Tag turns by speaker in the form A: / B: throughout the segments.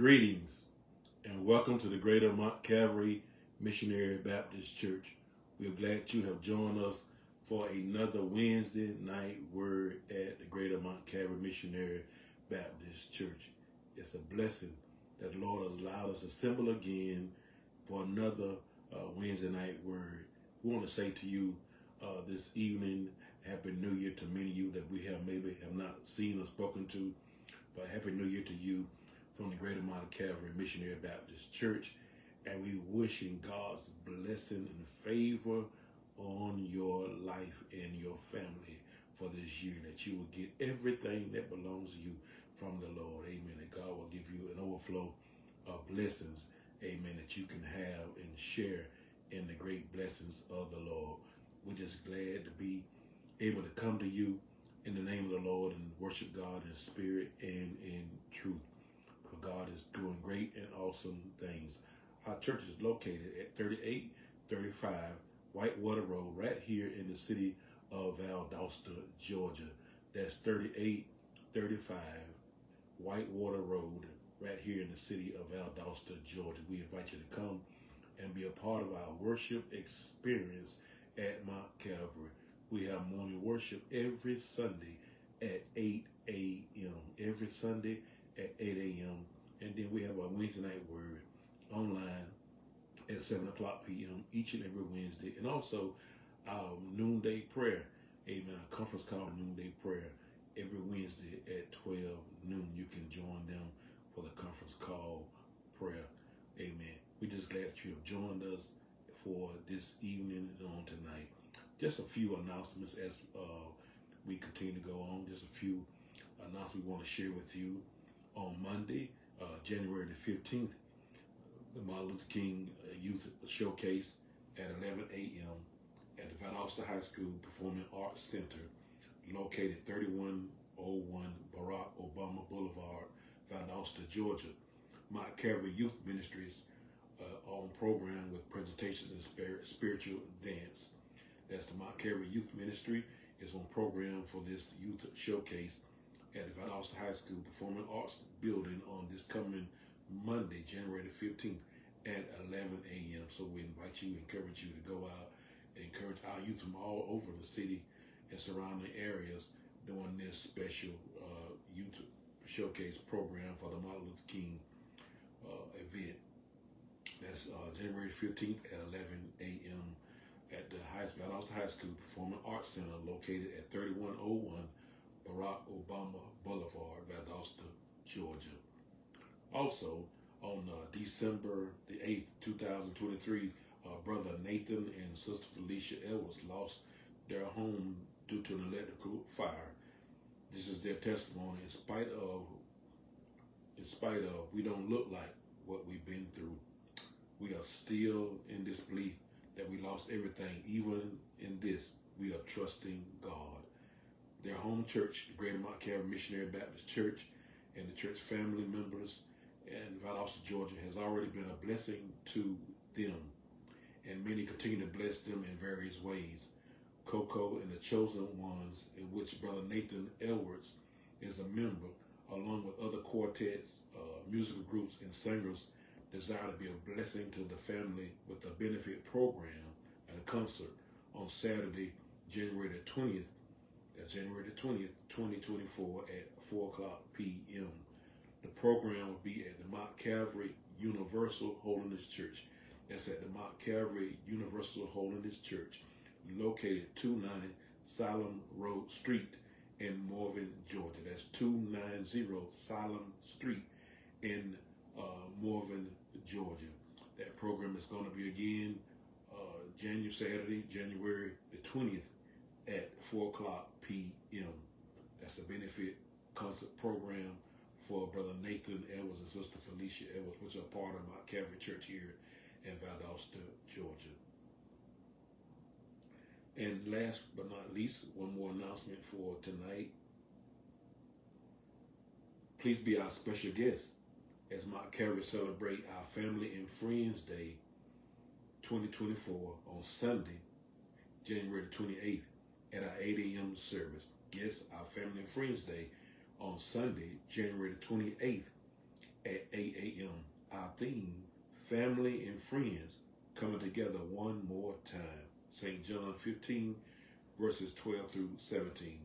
A: Greetings and welcome to the Greater Mount Calvary Missionary Baptist Church. We are glad you have joined us for another Wednesday night word at the Greater Mount Calvary Missionary Baptist Church. It's a blessing that the Lord has allowed us to assemble again for another uh, Wednesday night word. We want to say to you uh, this evening, Happy New Year to many of you that we have maybe have not seen or spoken to, but Happy New Year to you from the Greater Mount Calvary Missionary Baptist Church. And we wishing God's blessing and favor on your life and your family for this year, that you will get everything that belongs to you from the Lord. Amen. That God will give you an overflow of blessings. Amen. That you can have and share in the great blessings of the Lord. We're just glad to be able to come to you in the name of the Lord and worship God in spirit and in truth. God is doing great and awesome things. Our church is located at 3835 Whitewater Road, right here in the city of Valdosta, Georgia. That's 3835 Whitewater Road, right here in the city of Valdosta, Georgia. We invite you to come and be a part of our worship experience at Mount Calvary. We have morning worship every Sunday at 8 a.m. Every Sunday at 8 a.m. And then we have our Wednesday night word online at 7 o'clock p.m. each and every Wednesday. And also our noonday prayer. Amen. Our conference call noonday prayer every Wednesday at 12 noon. You can join them for the conference call prayer. Amen. We're just glad that you have joined us for this evening and on tonight. Just a few announcements as uh, we continue to go on. Just a few announcements we want to share with you on Monday, uh, January the 15th, the Martin Luther King uh, Youth Showcase at 11 a.m. at the Valdosta High School Performing Arts Center, located 3101 Barack Obama Boulevard, Valdosta, Georgia. Mount Calvary Youth Ministries uh, on program with presentations and spiritual dance. That's the Mount Calvary Youth Ministry is on program for this youth showcase at the Valdosta High School Performing Arts Building on this coming Monday, January the 15th at 11 a.m. So we invite you, encourage you to go out and encourage our youth from all over the city and surrounding areas doing this special uh, youth showcase program for the Martin Luther King uh, event. That's uh, January 15th at 11 a.m. at the High, Valdosta High School Performing Arts Center located at 3101 Barack Obama Boulevard, Valdosta, Georgia. Also, on uh, December the 8th, 2023, uh, Brother Nathan and Sister Felicia Edwards lost their home due to an electrical fire. This is their testimony. In spite of, in spite of, we don't look like what we've been through. We are still in disbelief that we lost everything. Even in this, we are trusting God their home church, the Greater Mount Calvary Missionary Baptist Church, and the church family members in Valdosta, Georgia, has already been a blessing to them. And many continue to bless them in various ways. Coco and the Chosen Ones, in which Brother Nathan Edwards is a member, along with other quartets, uh, musical groups, and singers, desire to be a blessing to the family with a benefit program and a concert on Saturday, January the 20th that's January the 20th, 2024 at 4 o'clock p.m. The program will be at the Mount Calvary Universal Holiness Church. That's at the Mount Calvary Universal Holiness Church, located 290 Salem Road Street in Morven, Georgia. That's 290 Salem Street in uh, Morven, Georgia. That program is going to be again uh, January Saturday, January the 20th at 4 o'clock p.m. That's a benefit concert program for Brother Nathan Edwards and Sister Felicia Edwards, which are part of Mount Calvary Church here in Valdosta, Georgia. And last but not least, one more announcement for tonight. Please be our special guest as Mount Calvary celebrate our Family and Friends Day 2024 on Sunday, January the 28th at our 8 a.m. service. Yes, our Family and Friends Day on Sunday, January the 28th at 8 a.m. Our theme, family and friends coming together one more time. St. John 15, verses 12 through 17.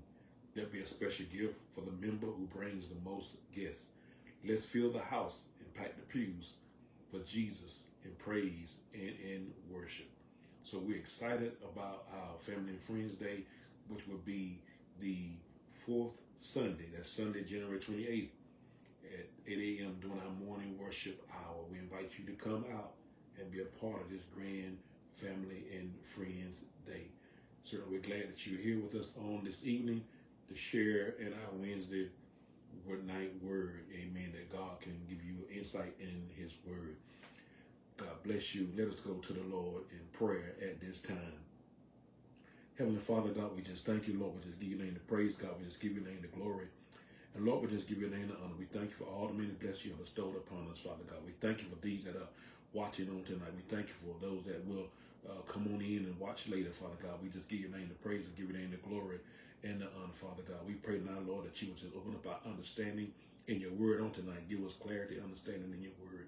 A: There'll be a special gift for the member who brings the most guests. Let's fill the house and pack the pews for Jesus in praise and in worship. So we're excited about our Family and Friends Day, which will be the fourth Sunday. That's Sunday, January 28th at 8 a.m. during our morning worship hour. We invite you to come out and be a part of this grand family and friends day. Certainly, we're glad that you're here with us on this evening to share in our Wednesday night word. Amen. That God can give you insight in His word. God bless you. Let us go to the Lord in prayer at this time. Heavenly Father, God, we just thank you, Lord. We just give your name the praise, God. We just give your name the glory. And Lord, we just give your name the honor. We thank you for all the many blessings you have bestowed upon us, Father God. We thank you for these that are watching on tonight. We thank you for those that will uh, come on in and watch later, Father God. We just give your name the praise and give your name the glory and the honor, Father God. We pray now, Lord, that you would just open up our understanding in your word on tonight. Give us clarity, understanding in your word,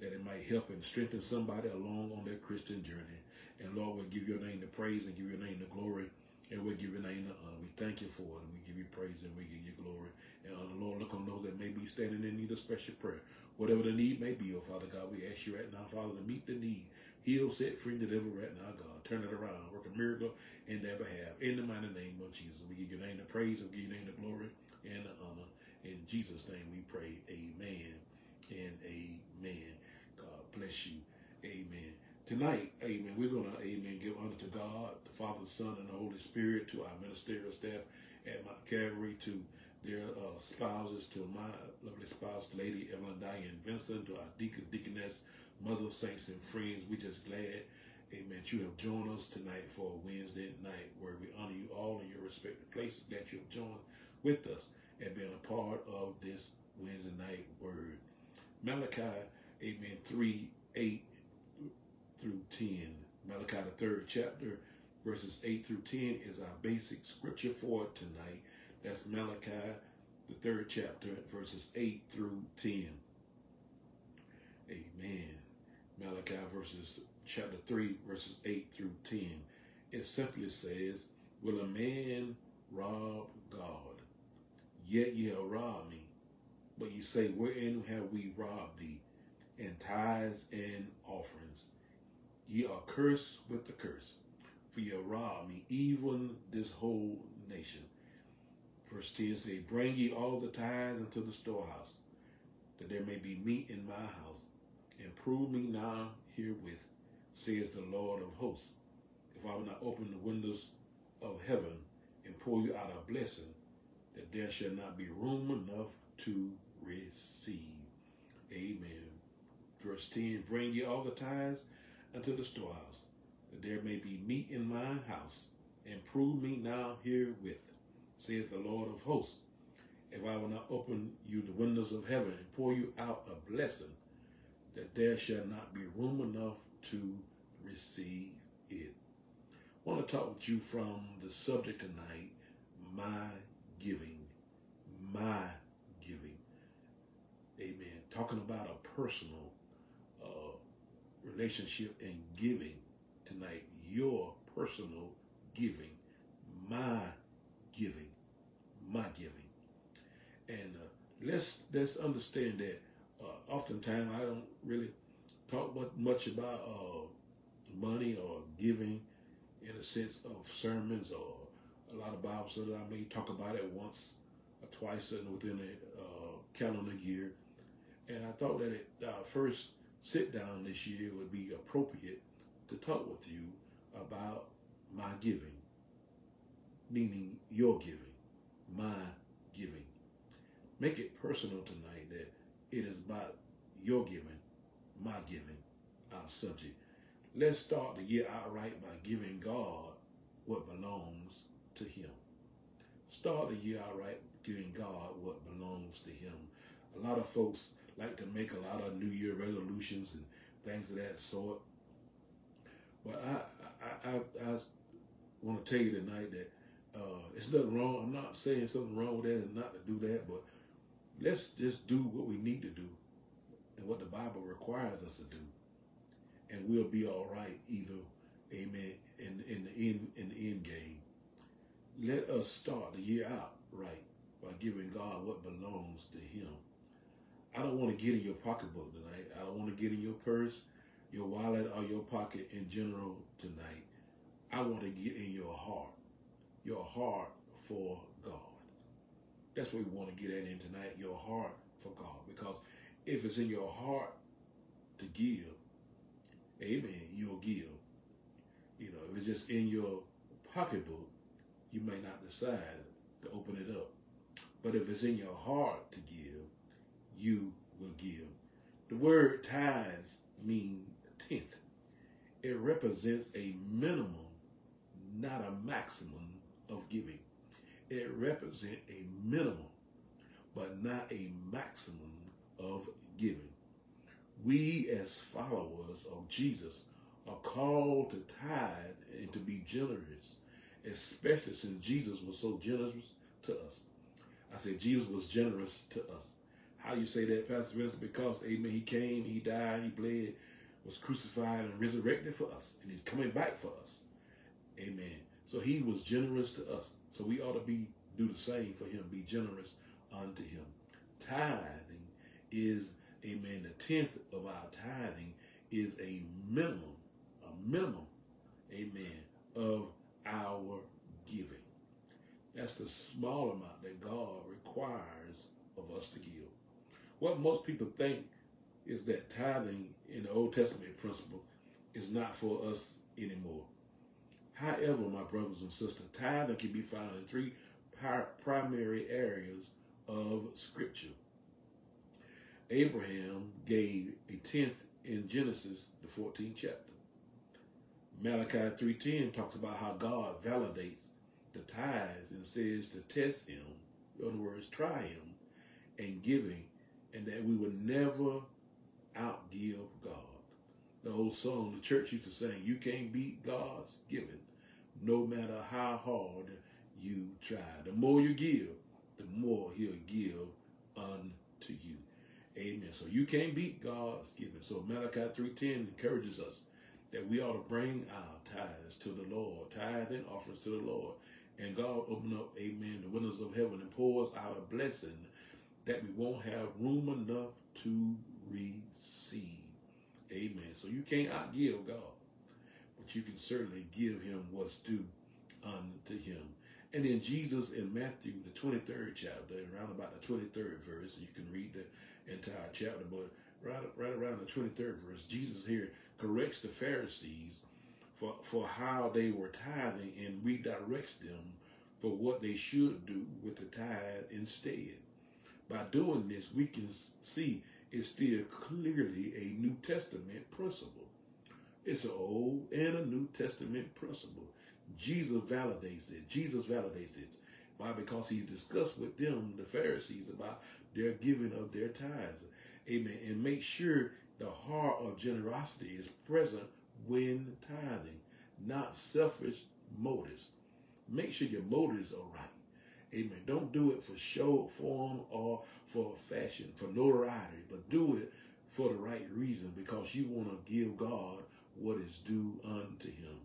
A: that it might help and strengthen somebody along on their Christian journey. And Lord, we'll give your name the praise and give your name the glory. And we'll give your name the honor. We thank you for it. And we give you praise and we give you glory. And honor, Lord, look on those that may be standing in need of special prayer. Whatever the need may be, oh Father God, we ask you right now, Father, to meet the need. Heal, set free, deliver right now, God. Turn it around. Work a miracle in their behalf. In the mighty name of Jesus. We give your name the praise and give your name the glory and the honor. In Jesus' name we pray. Amen and amen. God bless you. Amen. Tonight, amen, we're going to, amen, give honor to God, the Father, the Son, and the Holy Spirit, to our ministerial staff at Mount Calvary, to their uh, spouses, to my lovely spouse, Lady Evelyn Diane Vincent, to our deacons, deaconess, mother, saints, and friends. We're just glad, amen, you have joined us tonight for a Wednesday night where we honor you all in your respective places that you have joined with us and been a part of this Wednesday night word. Malachi, amen, 3, 8 through 10. Malachi, the third chapter, verses 8 through 10 is our basic scripture for tonight. That's Malachi, the third chapter, verses 8 through 10. Amen. Malachi verses chapter 3, verses 8 through 10. It simply says, Will a man rob God? Yet ye have robbed me. But you say, Wherein have we robbed thee? In tithes and offerings. Ye are cursed with the curse, for ye have robbed me, even this whole nation. Verse 10 say, Bring ye all the tithes into the storehouse, that there may be meat in my house. And prove me now herewith, says the Lord of hosts, if I will not open the windows of heaven and pour you out a blessing, that there shall not be room enough to receive. Amen. Verse 10 Bring ye all the tithes unto the storehouse, that there may be meat in mine house, and prove me now herewith, saith the Lord of hosts, if I will not open you the windows of heaven and pour you out a blessing, that there shall not be room enough to receive it. I want to talk with you from the subject tonight, my giving. My giving. Amen. Talking about a personal relationship and giving tonight. Your personal giving. My giving. My giving. And uh, let's let's understand that uh, oftentimes I don't really talk much about uh, money or giving in a sense of sermons or a lot of Bible studies. I may talk about it once or twice within a uh, calendar year. And I thought that it, our first sit down this year it would be appropriate to talk with you about my giving, meaning your giving, my giving. Make it personal tonight that it is about your giving, my giving, our subject. Let's start the year outright by giving God what belongs to Him. Start the year outright giving God what belongs to Him. A lot of folks like to make a lot of New Year resolutions and things of that sort. But I, I, I, I want to tell you tonight that uh, it's nothing wrong. I'm not saying something wrong with that and not to do that, but let's just do what we need to do and what the Bible requires us to do, and we'll be all right either, amen, in, in the end in the end game. Let us start the year out right by giving God what belongs to him. I don't want to get in your pocketbook tonight. I don't want to get in your purse, your wallet, or your pocket in general tonight. I want to get in your heart, your heart for God. That's what we want to get at in tonight, your heart for God. Because if it's in your heart to give, amen, you'll give. You know, if it's just in your pocketbook, you may not decide to open it up. But if it's in your heart to give, you will give. The word tithes mean tenth. It represents a minimum, not a maximum of giving. It represents a minimum, but not a maximum of giving. We as followers of Jesus are called to tithe and to be generous, especially since Jesus was so generous to us. I said Jesus was generous to us. How you say that, Pastor Vincent? Because, amen, he came, he died, he bled, was crucified and resurrected for us. And he's coming back for us. Amen. So he was generous to us. So we ought to be do the same for him. Be generous unto him. Tithing is, amen, the tenth of our tithing is a minimum, a minimum, amen, of our giving. That's the small amount that God requires of us to give. What most people think is that tithing in the Old Testament principle is not for us anymore. However, my brothers and sisters, tithing can be found in three primary areas of Scripture. Abraham gave a tenth in Genesis, the 14th chapter. Malachi 3.10 talks about how God validates the tithes and says to test him, in other words, try him, and giving and that we would never outgive God. The old song the church used to sing, you can't beat God's giving, no matter how hard you try. The more you give, the more he'll give unto you. Amen. So you can't beat God's giving. So Malachi 3.10 encourages us that we ought to bring our tithes to the Lord, tithe and offerings to the Lord. And God open up, amen, the windows of heaven and pours out a blessing that we won't have room enough to receive. Amen. So you can't outgive God, but you can certainly give him what's due unto him. And then Jesus in Matthew, the 23rd chapter, around about the 23rd verse, you can read the entire chapter, but right, right around the 23rd verse, Jesus here corrects the Pharisees for, for how they were tithing and redirects them for what they should do with the tithe instead. By doing this, we can see it's still clearly a New Testament principle. It's an Old and a New Testament principle. Jesus validates it. Jesus validates it. Why? Because he discussed with them, the Pharisees, about their giving of their tithes. Amen. And make sure the heart of generosity is present when tithing, not selfish motives. Make sure your motives are right. Amen. Don't do it for show, form, or for fashion, for notoriety, but do it for the right reason because you want to give God what is due unto him.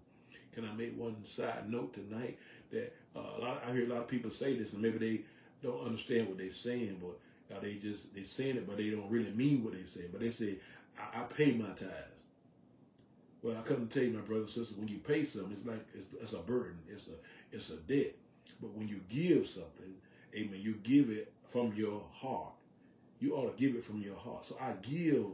A: Can I make one side note tonight that uh, a lot, I hear a lot of people say this and maybe they don't understand what they're saying, but uh, they just they're saying it, but they don't really mean what they say. But they say, I, I pay my tithes. Well, I come to tell you, my brother and sister, when you pay something, it's like it's, it's a burden, it's a it's a debt. But when you give something, amen, you give it from your heart. You ought to give it from your heart. So I give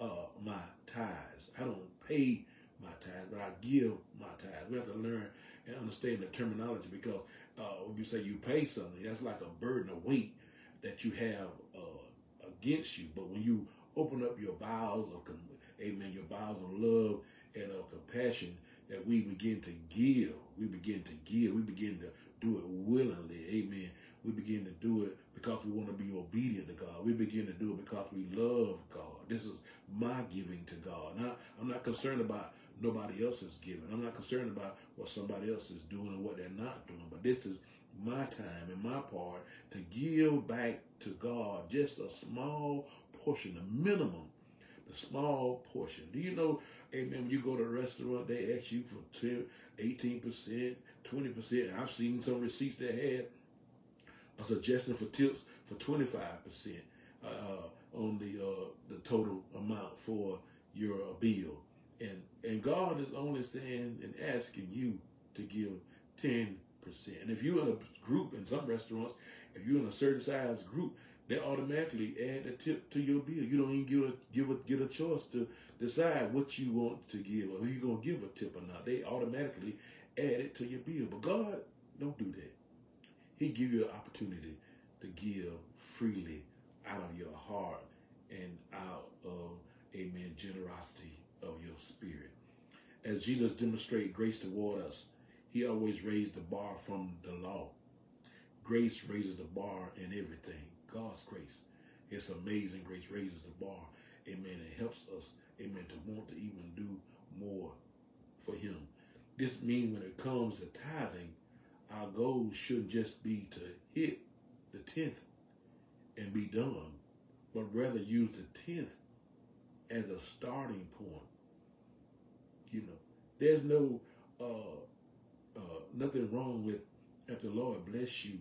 A: uh, my tithes. I don't pay my tithes, but I give my tithes. We have to learn and understand the terminology because uh, when you say you pay something, that's like a burden, a weight that you have uh, against you. But when you open up your bowels of, amen, your bowels of love and of compassion, that we begin to give, we begin to give, we begin to do it willingly. Amen. We begin to do it because we want to be obedient to God. We begin to do it because we love God. This is my giving to God. Not, I'm not concerned about nobody else's giving. I'm not concerned about what somebody else is doing and what they're not doing. But this is my time and my part to give back to God just a small portion, the minimum, the small portion. Do you know, amen, when you go to a restaurant, they ask you for 10, 18%, 20%. I've seen some receipts that had a suggestion for tips for 25% uh, on the uh, the total amount for your bill. And and God is only saying and asking you to give 10%. And if you're in a group in some restaurants, if you're in a certain size group, they automatically add a tip to your bill. You don't even give a, give a, get a choice to decide what you want to give or who you're going to give a tip or not. They automatically add it to your bill. But God don't do that. He give you an opportunity to give freely out of your heart and out of, amen, generosity of your spirit. As Jesus demonstrated grace toward us, he always raised the bar from the law. Grace raises the bar in everything. God's grace. It's amazing grace raises the bar. Amen. It helps us, amen, to want to even do more for him. This means when it comes to tithing, our goal shouldn't just be to hit the tenth and be done, but rather use the tenth as a starting point. You know, there's no uh, uh, nothing wrong with if the Lord bless you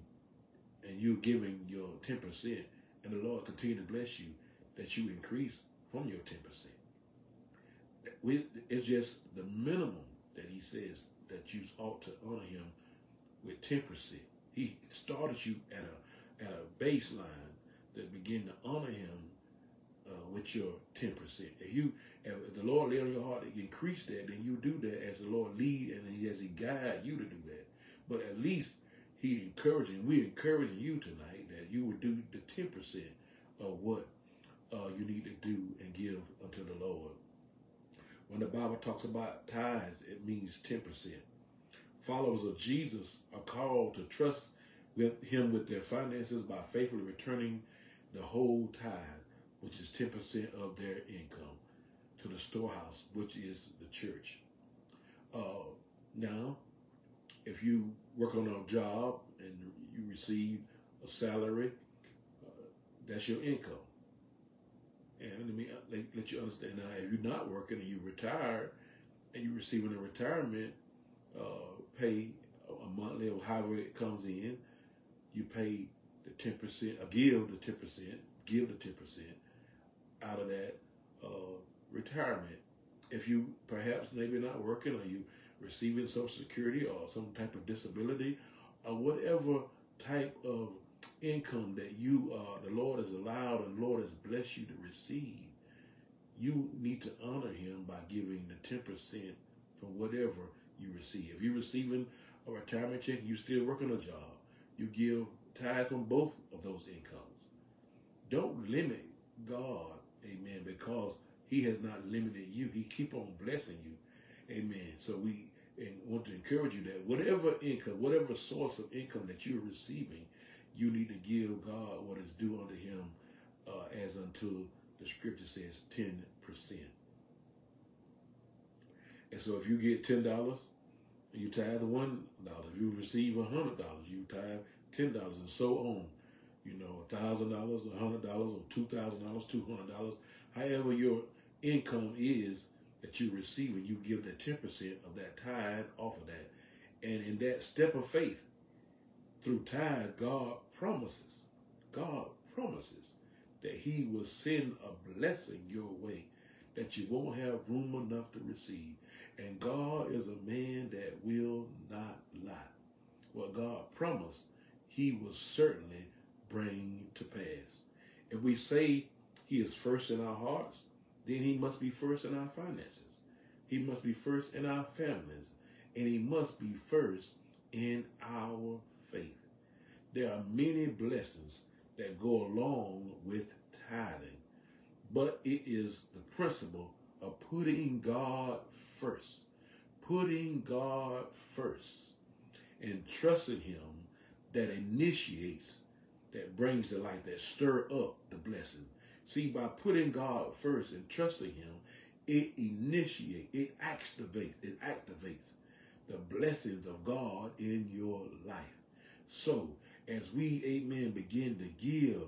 A: and you giving your 10% and the Lord continue to bless you, that you increase from your 10%. We, it's just the minimum that he says that you ought to honor him with 10%. He started you at a, at a baseline that begin to honor him uh, with your 10%. If you, if the Lord lay on your heart to increase that, then you do that as the Lord lead and as he guide you to do that. But at least he encouraging, we encouraging you tonight that you would do the 10% of what uh, you need to do and give unto the Lord. When the Bible talks about tithes, it means 10%. Followers of Jesus are called to trust with him with their finances by faithfully returning the whole tithe, which is 10% of their income, to the storehouse, which is the church. Uh, now, if you work on a job and you receive a salary, uh, that's your income. And let me let, let you understand now, if you're not working and you retire and you're receiving a retirement uh, pay a monthly or however it comes in, you pay the 10%, or give the 10%, give the 10% out of that uh, retirement. If you perhaps maybe not working or you receiving Social Security or some type of disability or whatever type of income that you, uh, the Lord has allowed and Lord has blessed you to receive, you need to honor Him by giving the 10% from whatever you receive. If you're receiving a retirement check, you're still working a job, you give tithes on both of those incomes. Don't limit God, amen, because He has not limited you. He keep on blessing you. Amen. So we and want to encourage you that whatever income, whatever source of income that you're receiving, you need to give God what is due unto him uh, as unto the scripture says 10%. And so if you get $10, you tithe $1. If you receive $100, you tithe $10 and so on. You know, $1,000, $100, or $2,000, $200, however your income is, that you receive receiving, you give the 10% of that tithe off of that. And in that step of faith, through tithe, God promises, God promises that he will send a blessing your way that you won't have room enough to receive. And God is a man that will not lie. What God promised, he will certainly bring to pass. If we say he is first in our hearts, then he must be first in our finances. He must be first in our families. And he must be first in our faith. There are many blessings that go along with tithing, but it is the principle of putting God first, putting God first, and trusting Him that initiates, that brings the light, that stir up the blessing. See, by putting God first and trusting Him, it initiates, it activates, it activates the blessings of God in your life. So, as we, amen, begin to give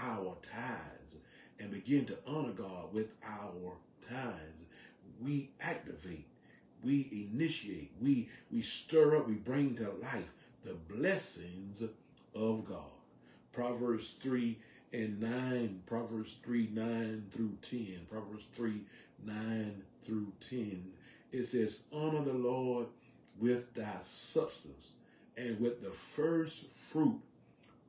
A: our tithes and begin to honor God with our tithes, we activate, we initiate, we we stir up, we bring to life the blessings of God. Proverbs 3 and 9, Proverbs 3, 9 through 10, Proverbs 3, 9 through 10. It says, Honor the Lord with thy substance and with the first fruit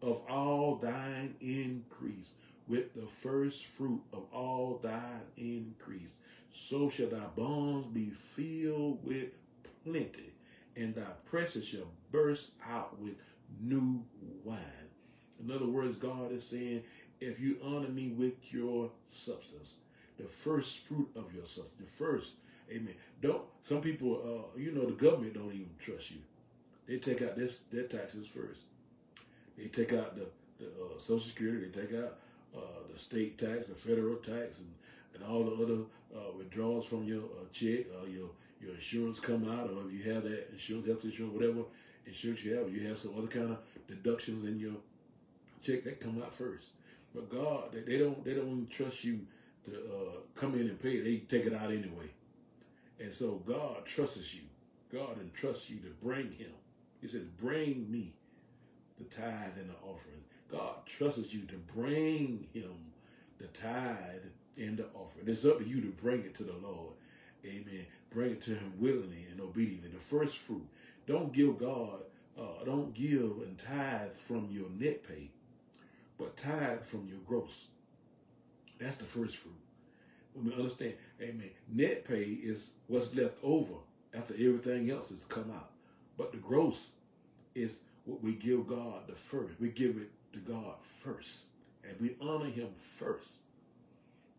A: of all thine increase, with the first fruit of all thine increase. So shall thy barns be filled with plenty, and thy presses shall burst out with new wine. In other words, God is saying, if you honor me with your substance, the first fruit of your substance, the first, amen. Don't, some people, uh, you know, the government don't even trust you. They take out this, their taxes first. They take out the, the uh, Social Security, they take out uh, the state tax, the federal tax, and, and all the other uh, withdrawals from your uh, check, or your, your insurance come out, or if you have that insurance, health insurance, whatever insurance you have, you have some other kind of deductions in your check that come out first. But God, they, don't they don't trust you to uh, come in and pay. They take it out anyway. And so God trusts you. God entrusts you to bring Him. He says, "Bring me the tithe and the offering." God trusts you to bring Him the tithe and the offering. It's up to you to bring it to the Lord. Amen. Bring it to Him willingly and obediently. The first fruit. Don't give God. Uh, don't give and tithe from your net pay but tithe from your gross. That's the first fruit. When we understand, amen, net pay is what's left over after everything else has come out. But the gross is what we give God the first. We give it to God first. And we honor him first.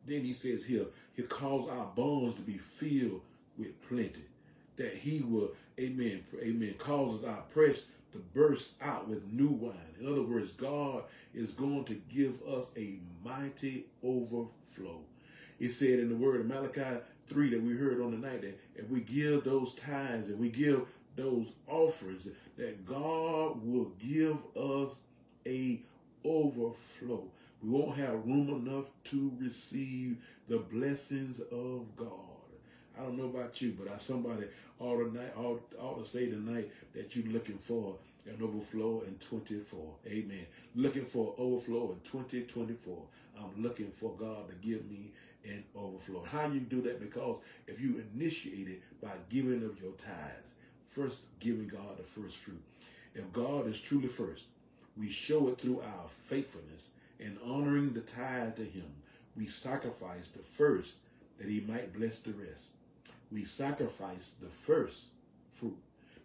A: Then he says here, he calls our bones to be filled with plenty. That he will, amen, amen, causes our press to burst out with new wine. In other words, God is going to give us a mighty overflow. It said in the word of Malachi 3 that we heard on the night that if we give those tithes and we give those offerings, that God will give us a overflow. We won't have room enough to receive the blessings of God. I don't know about you, but I somebody all the night all ought to say tonight that you're looking for an overflow in 24. Amen. Looking for overflow in 2024. I'm looking for God to give me an overflow. How you do that? Because if you initiate it by giving of your tithes, first giving God the first fruit. If God is truly first, we show it through our faithfulness and honoring the tithe to him. We sacrifice the first that he might bless the rest we sacrifice the first fruit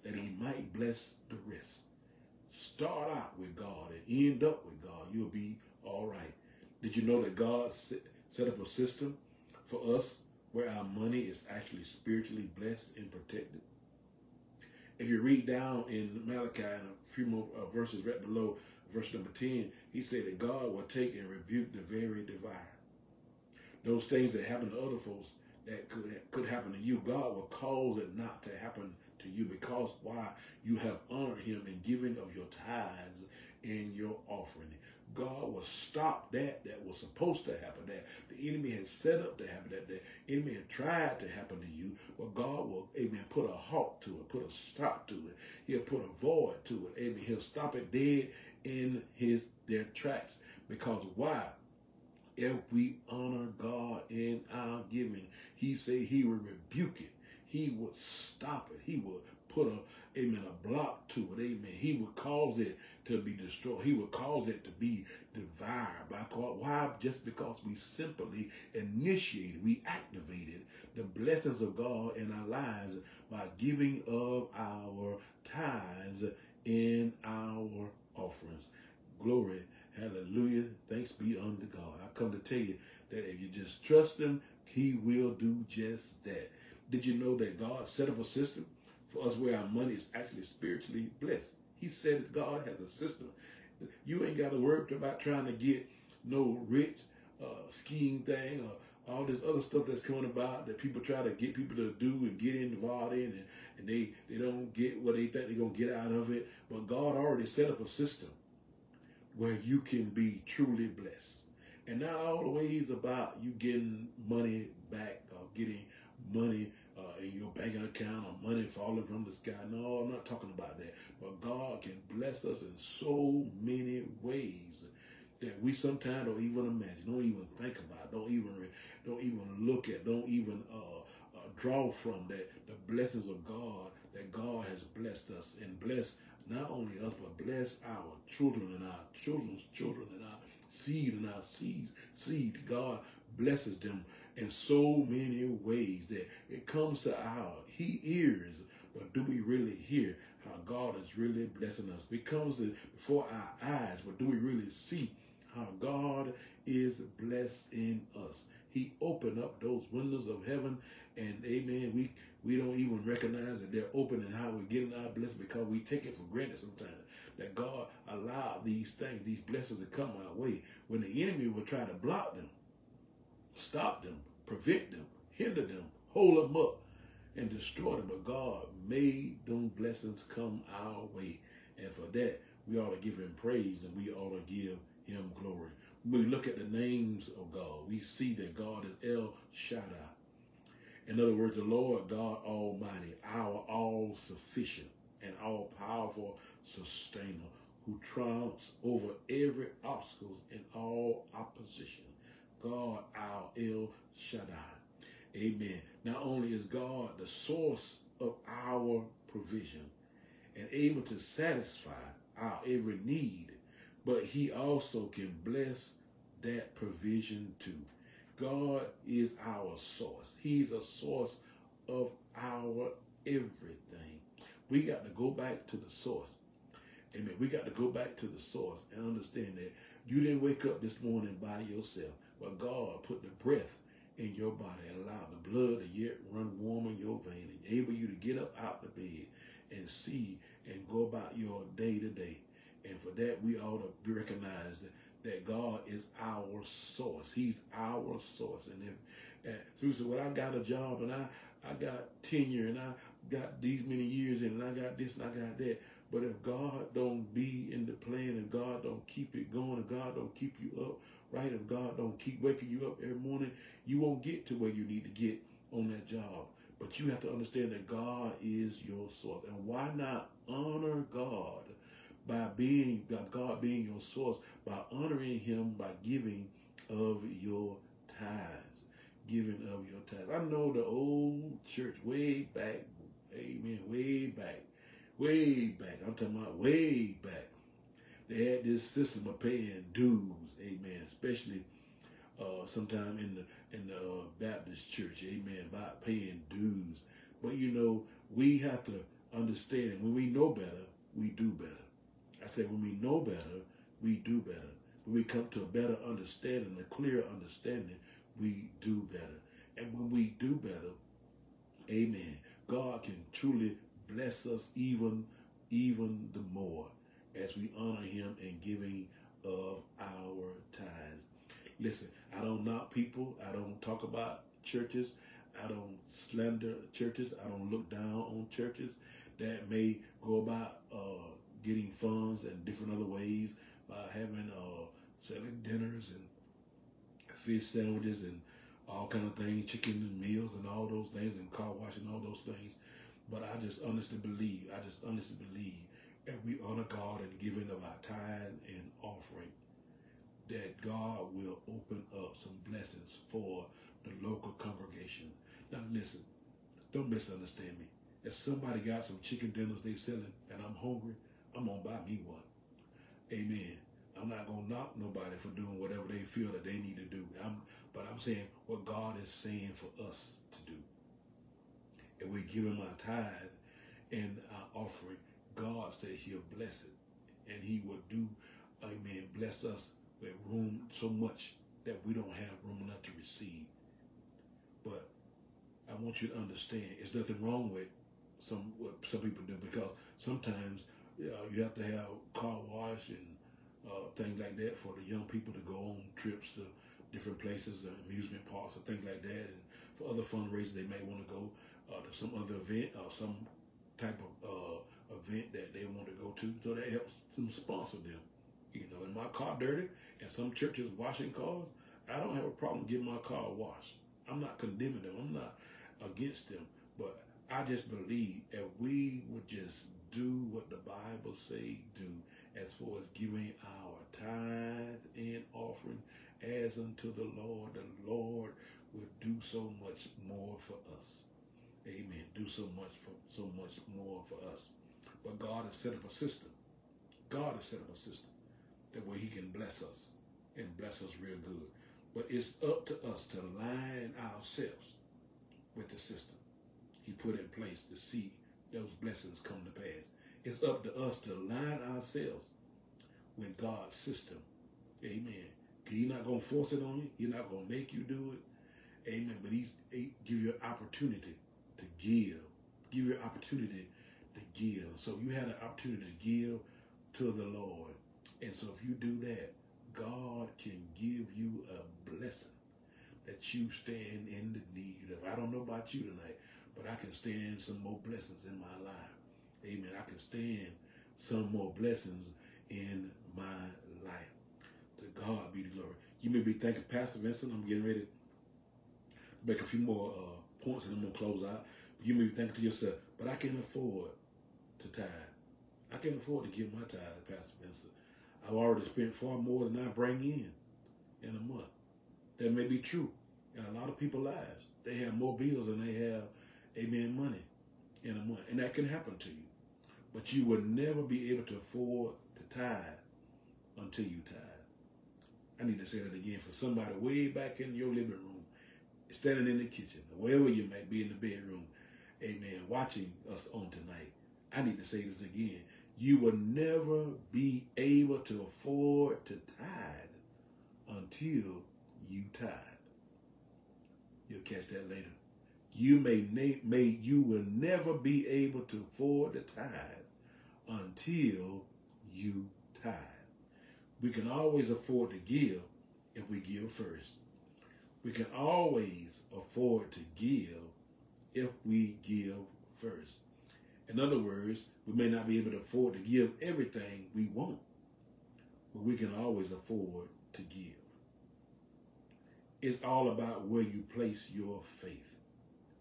A: that he might bless the rest. Start out with God and end up with God. You'll be all right. Did you know that God set up a system for us where our money is actually spiritually blessed and protected? If you read down in Malachi a few more uh, verses right below verse number 10, he said that God will take and rebuke the very devourer. Those things that happen to other folks, that could could happen to you, God will cause it not to happen to you because why you have honored Him in giving of your tithes and your offering. God will stop that that was supposed to happen, that the enemy had set up to happen, that the enemy had tried to happen to you, but God will, amen, put a halt to it, put a stop to it. He'll put a void to it, amen. He'll stop it dead in his their tracks. Because why? If we honor God in our giving. He said he would rebuke it. He would stop it. He would put a, amen, a block to it. Amen. He would cause it to be destroyed. He would cause it to be devoured by God. Why? Just because we simply initiated, we activated the blessings of God in our lives by giving of our tithes in our offerings. Glory Hallelujah. Thanks be unto God. I come to tell you that if you just trust him, he will do just that. Did you know that God set up a system for us where our money is actually spiritually blessed? He said that God has a system. You ain't got to worry about trying to get no rich uh, scheme thing or all this other stuff that's coming about that people try to get people to do and get involved in and, and they, they don't get what they think they're going to get out of it. But God already set up a system where you can be truly blessed. And not all the ways about you getting money back or getting money uh, in your banking account or money falling from the sky. No, I'm not talking about that. But God can bless us in so many ways that we sometimes don't even imagine, don't even think about, don't even don't even look at, don't even uh, uh, draw from that the blessings of God that God has blessed us and blessed not only us but bless our children and our children's children and our seed and our seeds seed. God blesses them in so many ways that it comes to our he ears, but do we really hear how God is really blessing us? It comes to before our eyes, but do we really see how God is blessing us? He opened up those windows of heaven, and amen. We we don't even recognize that they're open and how we're getting our blessings because we take it for granted sometimes that God allowed these things, these blessings to come our way when the enemy will try to block them stop them, prevent them, hinder them, hold them up, and destroy them. But God made them blessings come our way. And for that, we ought to give him praise and we ought to give him glory. We look at the names of God, we see that God is El Shaddai. In other words, the Lord God Almighty, our all sufficient and all powerful sustainer who triumphs over every obstacle and all opposition. God our El Shaddai. Amen. Not only is God the source of our provision and able to satisfy our every need, but he also can bless that provision too. God is our source. He's a source of our everything. We got to go back to the source. Amen. We got to go back to the source and understand that you didn't wake up this morning by yourself. But God put the breath in your body and allowed the blood to yet run warm in your vein and enable you to get up out the bed and see and go about your day to day. And for that, we ought to recognize that, that God is our source. He's our source. And if and so well, I got a job and I, I got tenure and I got these many years in and I got this and I got that. But if God don't be in the plan and God don't keep it going and God don't keep you up, right? If God don't keep waking you up every morning, you won't get to where you need to get on that job. But you have to understand that God is your source. And why not honor God by being by God being your source, by honoring him by giving of your tithes. Giving of your tithes. I know the old church way back, amen, way back, way back. I'm talking about way back. They had this system of paying dues amen. Especially uh, sometime in the in the uh, Baptist church, amen, about paying dues. But you know, we have to understand when we know better, we do better. I said when we know better, we do better. When we come to a better understanding, a clear understanding, we do better. And when we do better, amen, God can truly bless us even even the more as we honor him in giving of our tithes. Listen, I don't knock people. I don't talk about churches. I don't slander churches. I don't look down on churches that may go about uh, getting funds and different other ways by having uh, selling dinners and fish sandwiches and all kind of things, chicken and meals and all those things, and car washing all those things. But I just honestly believe, I just honestly believe and we honor God in giving of our tithe and offering, that God will open up some blessings for the local congregation. Now listen, don't misunderstand me. If somebody got some chicken dinners they selling and I'm hungry, I'm gonna buy me one. Amen. I'm not gonna knock nobody for doing whatever they feel that they need to do. I'm, but I'm saying what God is saying for us to do. If we give him our tithe and our offering, God said he'll bless it. And he will do, amen, bless us with room so much that we don't have room enough to receive. But I want you to understand, there's nothing wrong with some what some people do because sometimes you, know, you have to have car wash and uh, things like that for the young people to go on trips to different places, uh, amusement parks, or things like that. And for other fundraisers, they may want to go uh, to some other event or some type of uh, event that they want to go to, so that helps them sponsor them. You know, and my car dirty, and some churches washing cars, I don't have a problem getting my car washed. I'm not condemning them. I'm not against them. But I just believe if we would just do what the Bible say do as far as giving our tithe and offering as unto the Lord, the Lord will do so much more for us. Amen. Do so much for so much more for us. But God has set up a system. God has set up a system that way He can bless us and bless us real good. But it's up to us to line ourselves with the system He put in place to see those blessings come to pass. It's up to us to line ourselves with God's system. Amen. He's not going to force it on you. He's not going to make you do it. Amen. But he's he give you an opportunity to give. Give you an opportunity to give. So you had an opportunity to give to the Lord. And so if you do that, God can give you a blessing that you stand in the need of. I don't know about you tonight, but I can stand some more blessings in my life. Amen. I can stand some more blessings in my life. To God be the glory. You may be thinking, Pastor Vincent, I'm getting ready to make a few more uh, points and I'm going to close out. But you may be thinking to yourself, but I can't afford to tithe. I can't afford to give my tithe to Pastor Vincent. I've already spent far more than I bring in in a month. That may be true in a lot of people's lives. They have more bills than they have, amen, money in a month. And that can happen to you. But you will never be able to afford to tithe until you tithe. I need to say that again for somebody way back in your living room, standing in the kitchen, wherever you might be in the bedroom, amen, watching us on tonight. I need to say this again. You will never be able to afford to tithe until you tithe. You'll catch that later. You may, may you will never be able to afford to tithe until you tithe. We can always afford to give if we give first. We can always afford to give if we give first. In other words, we may not be able to afford to give everything we want, but we can always afford to give. It's all about where you place your faith.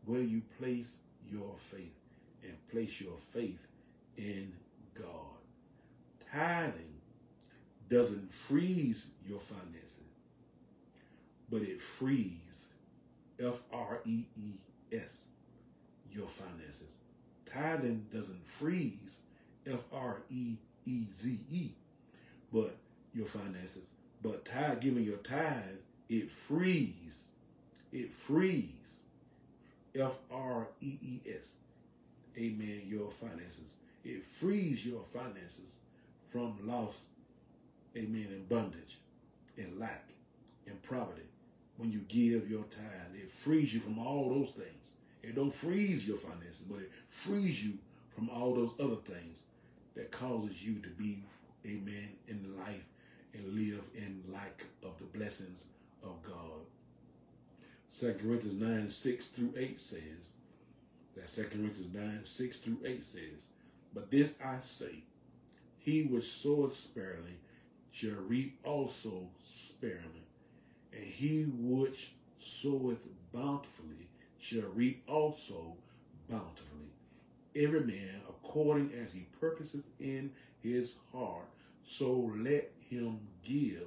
A: Where you place your faith and place your faith in God. Tithing doesn't freeze your finances, but it frees F R E E S your finances. Tithing doesn't freeze F R E E Z E, but your finances. But tithe, giving your tithes, it frees, it frees F R E E S. Amen. Your finances. It frees your finances from loss, amen, and bondage, and lack, and poverty. When you give your tithe, it frees you from all those things. It don't freeze your finances, but it frees you from all those other things that causes you to be, amen, in life and live in lack of the blessings of God. 2 Corinthians 9, 6 through 8 says, that 2 Corinthians 9, 6 through 8 says, But this I say, he which soweth sparingly shall reap also sparingly, and he which soweth bountifully shall reap also bountifully. Every man according as he purposes in his heart, so let him give,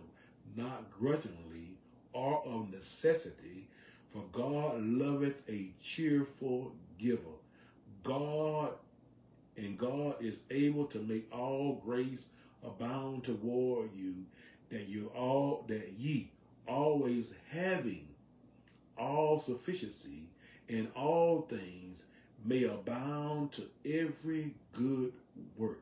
A: not grudgingly or of necessity, for God loveth a cheerful giver. God and God is able to make all grace abound toward you, that you all that ye always having all sufficiency in all things may abound to every good work.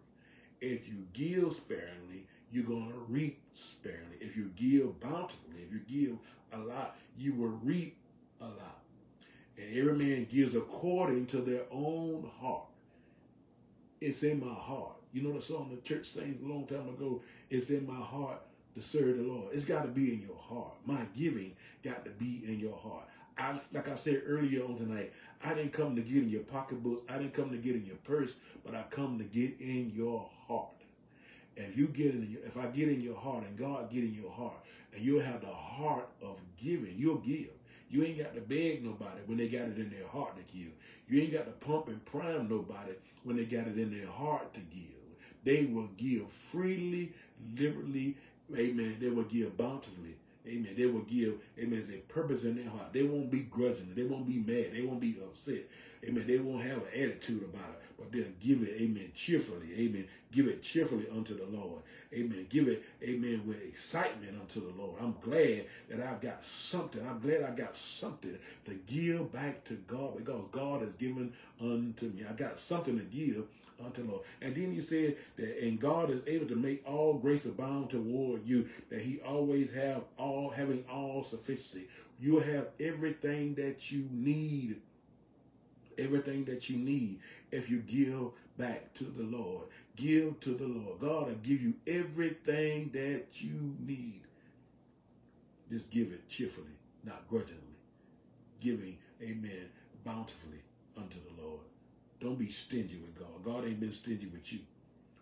A: If you give sparingly, you're going to reap sparingly. If you give bountifully, if you give a lot, you will reap a lot. And every man gives according to their own heart. It's in my heart. You know the song the church sings a long time ago? It's in my heart to serve the Lord. It's got to be in your heart. My giving got to be in your heart. I, like I said earlier on tonight, I didn't come to get in your pocketbooks. I didn't come to get in your purse, but I come to get in your heart. If you get in, if I get in your heart and God get in your heart, and you'll have the heart of giving, you'll give. You ain't got to beg nobody when they got it in their heart to give. You ain't got to pump and prime nobody when they got it in their heart to give. They will give freely, liberally, amen. They will give bountifully. Amen. They will give, amen, their purpose in their heart. They won't be grudging. They won't be mad. They won't be upset. Amen. They won't have an attitude about it, but they'll give it, amen, cheerfully. Amen. Give it cheerfully unto the Lord. Amen. Give it, amen, with excitement unto the Lord. I'm glad that I've got something. I'm glad I got something to give back to God because God has given unto me. I got something to give unto the Lord. And then he said that and God is able to make all grace abound toward you, that he always have all having all sufficiency. You'll have everything that you need. Everything that you need if you give back to the Lord. Give to the Lord. God will give you everything that you need. Just give it cheerfully, not grudgingly. Giving, amen, bountifully unto the Lord. Don't be stingy with God. God ain't been stingy with you.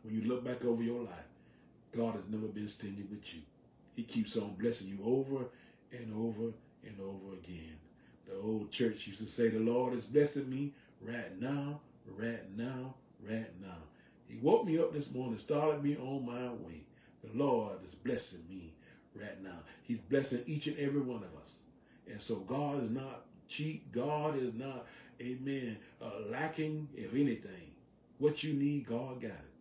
A: When you look back over your life, God has never been stingy with you. He keeps on blessing you over and over and over again. The old church used to say, The Lord is blessing me right now, right now, right now. He woke me up this morning, started me on my way. The Lord is blessing me right now. He's blessing each and every one of us. And so God is not cheap. God is not, amen, uh, lacking, if anything. What you need, God got it.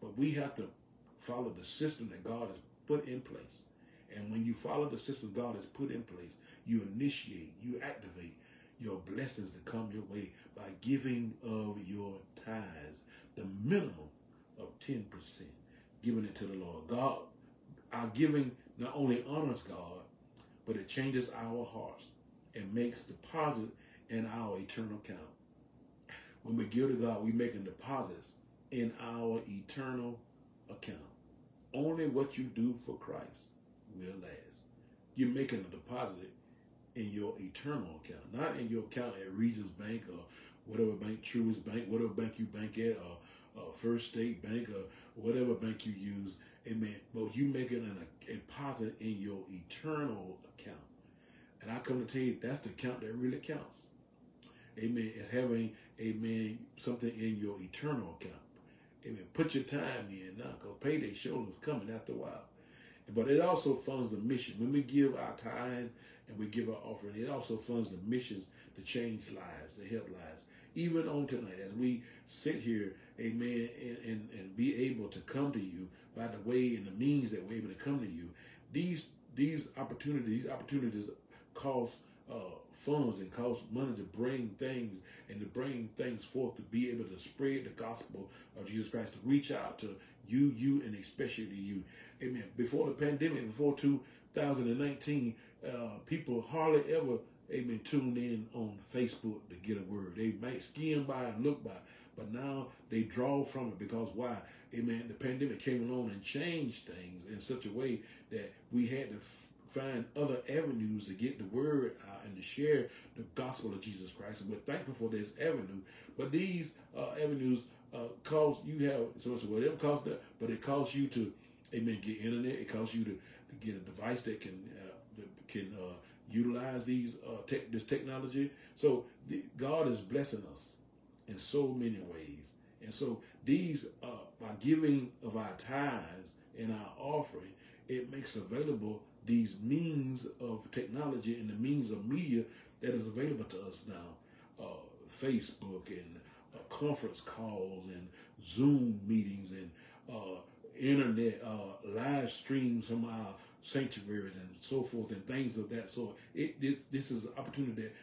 A: But we have to follow the system that God has put in place. And when you follow the system God has put in place, you initiate, you activate your blessings to come your way by giving of your tithes, the minimum of 10%, giving it to the Lord. God, our giving not only honors God, but it changes our hearts and makes deposit in our eternal account. When we give to God, we making deposits in our eternal account. Only what you do for Christ will last. You're making a deposit in your eternal account, not in your account at Regions Bank or whatever bank, Truist Bank, whatever bank you bank at, or, First State Bank, or whatever bank you use. Amen. But you making an, a deposit in your eternal account. And I come to tell you, that's the account that really counts. Amen. Is having, amen, something in your eternal account. Amen. Put your time in now, because payday surely is coming after a while. But it also funds the mission. When we give our tithes and we give our offering, it also funds the missions to change lives, to help lives. Even on tonight, as we sit here, amen, and, and, and be able to come to you by the way and the means that we're able to come to you, these these opportunities, these opportunities cost uh, funds and cost money to bring things and to bring things forth to be able to spread the gospel of Jesus Christ, to reach out to you, you, and especially you. Amen. Before the pandemic, before 2019, uh, people hardly ever, amen, tuned in on Facebook to get a word. They might skim by and look by, but now they draw from it because why? Amen. The pandemic came along and changed things in such a way that we had to find other avenues to get the word out and to share the gospel of Jesus Christ. And we're thankful for this avenue. But these uh, avenues uh, you have so so whatever cost that, but it costs you to, amen, get internet. It costs you to, to get a device that can uh, can uh, utilize these uh, tech, this technology. So the, God is blessing us in so many ways, and so these uh, by giving of our tithes and our offering, it makes available these means of technology and the means of media that is available to us now. Uh, Facebook and uh, conference calls and Zoom meetings and uh, internet uh, live streams from our sanctuaries and so forth and things of that sort. It this, this is an opportunity that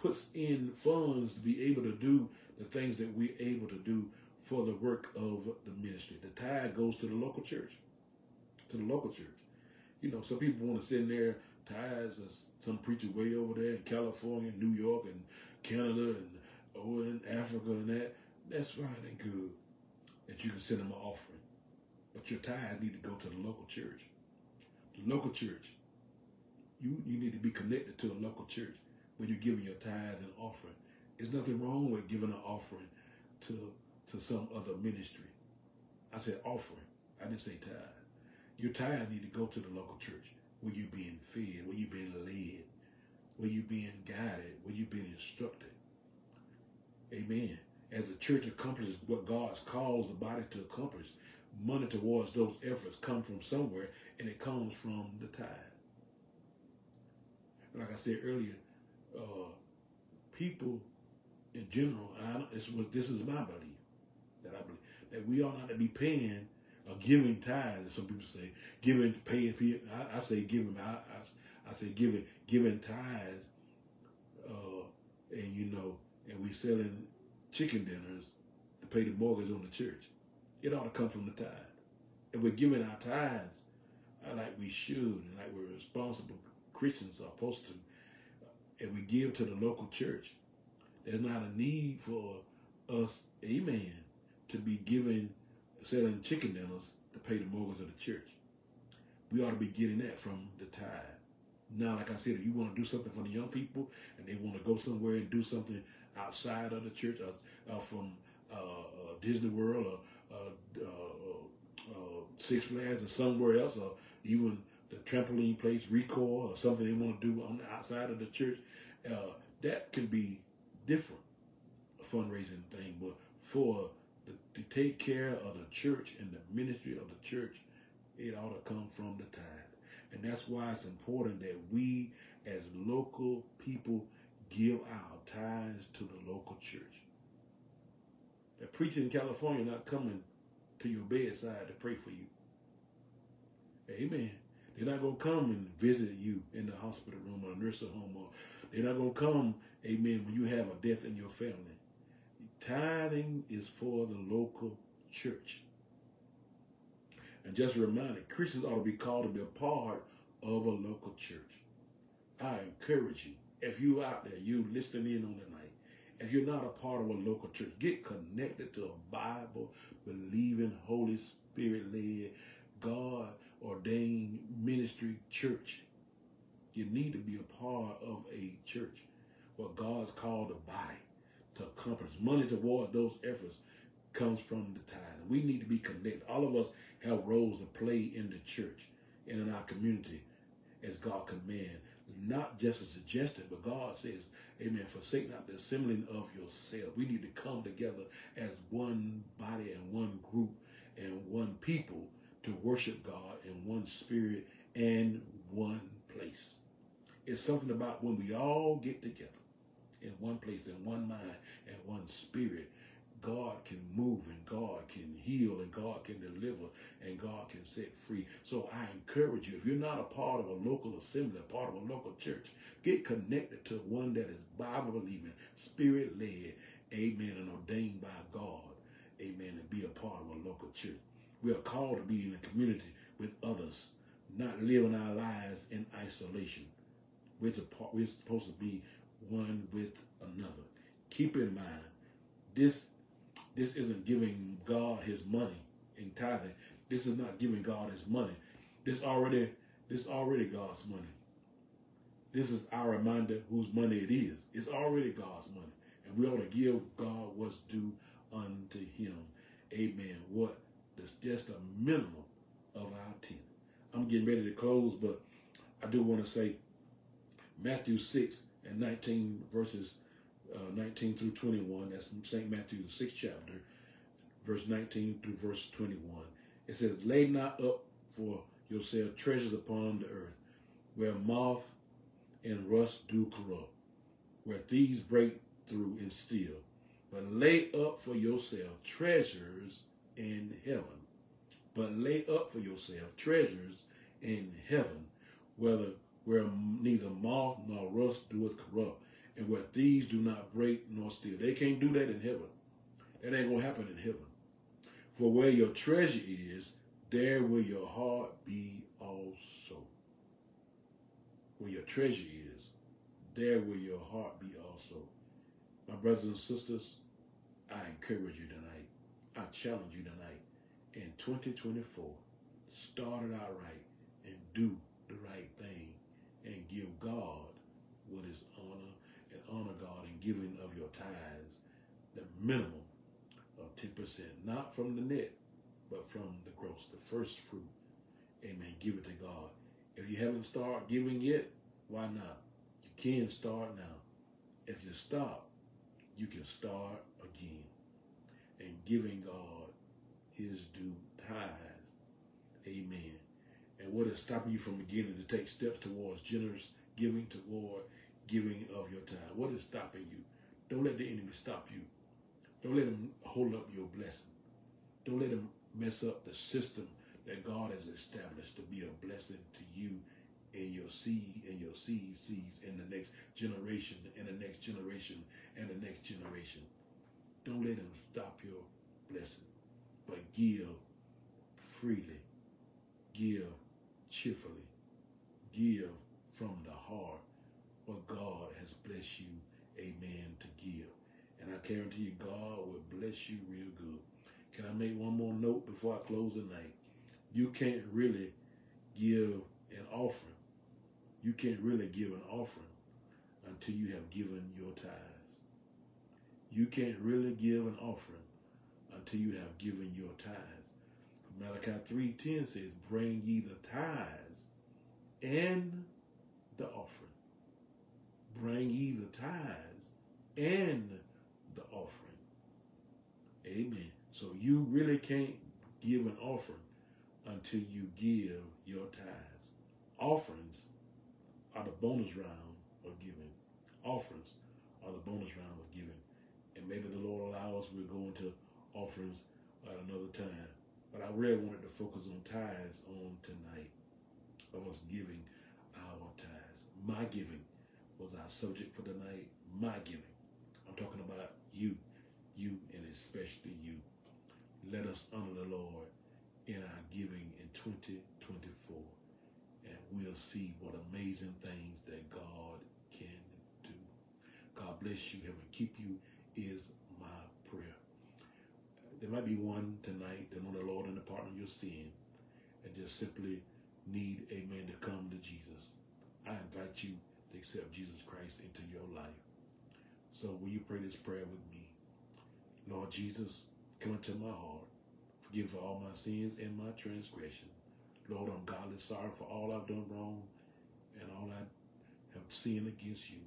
A: puts in funds to be able to do the things that we're able to do for the work of the ministry. The tithe goes to the local church, to the local church. You know, some people want to sit in there tithes some preacher way over there in California, New York, and Canada, and over in Africa and that. That's fine and good that you can send them an offering. But your tithe need to go to the local church. The local church. You, you need to be connected to a local church when you're giving your tithe and offering. There's nothing wrong with giving an offering to, to some other ministry. I said offering. I didn't say tithe. Your tithe need to go to the local church where you're being fed, where you're being led, where you're being guided, where you're being instructed. Amen. As the church accomplishes what God's calls the body to accomplish, money towards those efforts come from somewhere, and it comes from the tithe. Like I said earlier, uh, people in general, and I, this, was, this is my belief that I believe that we ought not to be paying or giving tithes. Some people say giving, paying. I, I say giving. I, I, I, say giving, giving tithes, uh, and you know, and we selling chicken dinners to pay the mortgage on the church. It ought to come from the tithe. And we're giving our tithes uh, like we should and like we're responsible Christians are supposed to. And we give to the local church. There's not a need for us, amen, to be giving, selling chicken dinners to pay the mortgage of the church. We ought to be getting that from the tithe. Now, like I said, if you want to do something for the young people and they want to go somewhere and do something outside of the church, uh, uh, from uh, Disney World or Six Flags or somewhere else, or even the trampoline place, Recoil, or something they want to do on the outside of the church, that can be different, a fundraising thing. But for the, to take care of the church and the ministry of the church, it ought to come from the tithe. And that's why it's important that we as local people give our tithes to the local church. The preacher in California not coming to your bedside to pray for you. Amen. They're not going to come and visit you in the hospital room or nursing home. Or they're not going to come, amen, when you have a death in your family. Tithing is for the local church. And just a reminder, Christians ought to be called to be a part of a local church. I encourage you, if you out there, you listening in on the night, if you're not a part of a local church, get connected to a Bible believing, Holy Spirit led, God ordained ministry church. You need to be a part of a church where God's called a body to accomplish. Money toward those efforts comes from the tithe. We need to be connected. All of us have roles to play in the church and in our community as God commands not just a suggestion, but God says, Amen, forsake not the assembling of yourself. We need to come together as one body and one group and one people to worship God in one spirit and one place. It's something about when we all get together in one place, in one mind, and one spirit, God can move and God can heal and God can deliver and God can set free. So I encourage you, if you're not a part of a local assembly, a part of a local church, get connected to one that is Bible believing, spirit led, amen, and ordained by God, amen, and be a part of a local church. We are called to be in a community with others, not living our lives in isolation. We're, supposed to be one with another. Keep in mind, this this isn't giving God his money in tithing. This is not giving God his money. This already this already God's money. This is our reminder whose money it is. It's already God's money. And we ought to give God what's due unto him. Amen. What that's just a minimum of our tenth. I'm getting ready to close, but I do want to say Matthew 6 and 19 verses uh, 19 through 21. That's St. Matthew, the sixth chapter, verse 19 through verse 21. It says, Lay not up for yourself treasures upon the earth, where moth and rust do corrupt, where thieves break through and steal. But lay up for yourself treasures in heaven. But lay up for yourself treasures in heaven, whether where neither moth nor rust doeth corrupt, and where thieves do not break nor steal. They can't do that in heaven. That ain't gonna happen in heaven. For where your treasure is, there will your heart be also. Where your treasure is, there will your heart be also. My brothers and sisters, I encourage you tonight. I challenge you tonight. In 2024, start it out right and do the right thing and give God what is honor honor God in giving of your tithes, the minimum of 10%, not from the net, but from the gross, the first fruit. Amen. Give it to God. If you haven't started giving yet, why not? You can start now. If you stop, you can start again. And giving God his due tithes. Amen. And what is stopping you from beginning to take steps towards generous giving, toward giving of your time? What is stopping you? Don't let the enemy stop you. Don't let him hold up your blessing. Don't let him mess up the system that God has established to be a blessing to you and your seed and your seed seeds in the next generation and the next generation and the next generation. Don't let him stop your blessing, but give freely, give cheerfully, give from the heart what God has blessed you, amen, to give. And I guarantee you, God will bless you real good. Can I make one more note before I close the night? You can't really give an offering. You can't really give an offering until you have given your tithes. You can't really give an offering until you have given your tithes. Malachi 3.10 says, Bring ye the tithes and the offering. Bring ye the tithes and the offering. Amen. So you really can't give an offering until you give your tithes. Offerings are the bonus round of giving. Offerings are the bonus round of giving. And maybe the Lord allows we'll go into offerings at another time. But I really wanted to focus on tithes on tonight of us giving our tithes. My giving was our subject for tonight. My giving. I'm talking about you, you, and especially you. Let us honor the Lord in our giving in 2024. And we'll see what amazing things that God can do. God bless you, heaven keep you is my prayer. There might be one tonight that know the Lord and the pardon you're seeing, and just simply need, amen, to come to Jesus. I invite you accept Jesus Christ into your life. So will you pray this prayer with me? Lord Jesus, come into my heart. Forgive for all my sins and my transgression. Lord, I'm godly sorry for all I've done wrong and all I have sinned against you.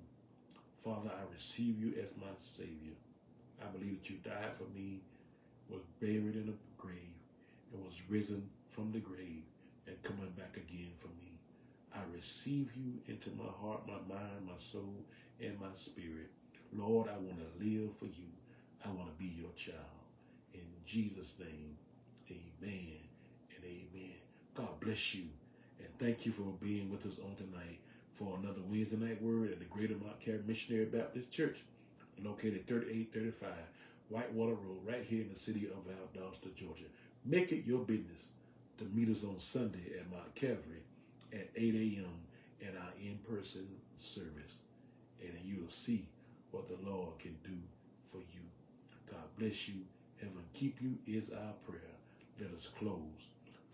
A: Father, I receive you as my Savior. I believe that you died for me, was buried in a grave, and was risen from the grave and coming back again for me. I receive you into my heart, my mind, my soul, and my spirit. Lord, I want to live for you. I want to be your child. In Jesus' name, amen and amen. God bless you. And thank you for being with us on tonight for another Wednesday night word at the Greater Mount Calvary Missionary Baptist Church, located 3835 Whitewater Road, right here in the city of Valdosta, Georgia. Make it your business to meet us on Sunday at Mount Calvary at 8 a.m. in our in-person service. And you'll see what the Lord can do for you. God bless you. Heaven keep you is our prayer. Let us close.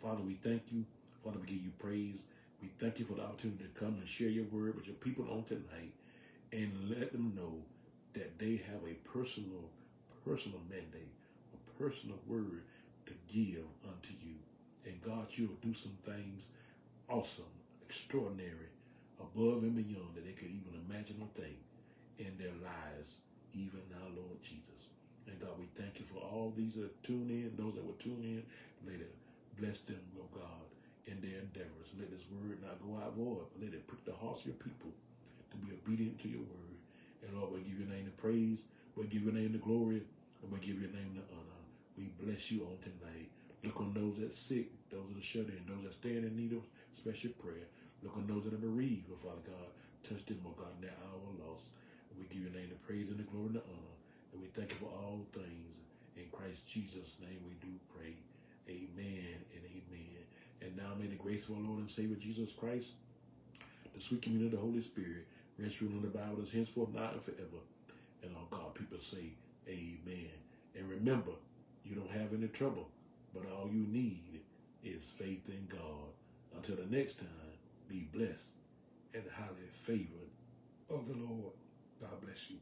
A: Father, we thank you. Father, we give you praise. We thank you for the opportunity to come and share your word with your people on tonight and let them know that they have a personal, personal mandate, a personal word to give unto you. And God, you'll do some things awesome, extraordinary, above and beyond that they could even imagine or think in their lives, even now, Lord Jesus. And God, we thank you for all these that tune in, those that will tune in later. Bless them, oh God, in their endeavors. Let this word not go out void, but let it prick the hearts of your people to be obedient to your word. And Lord, we give your name the praise, we give your name the glory, and we give your name the honor. We bless you on tonight. Look on those that sick, those that are shut in, those that stand in need of special prayer. Look on those that are bereaved, oh Father God. Touch them, oh God, in their hour lost. We give your name the praise and the glory and the honor. And we thank you for all things. In Christ Jesus' name we do pray. Amen and amen. And now may the grace of our Lord and Savior Jesus Christ, the sweet communion of the Holy Spirit, rest rule in the Bible is henceforth now and forever. And all God people say, Amen. And remember, you don't have any trouble, but all you need is faith in God. Until the next time, be blessed and highly favored of the Lord. God bless you.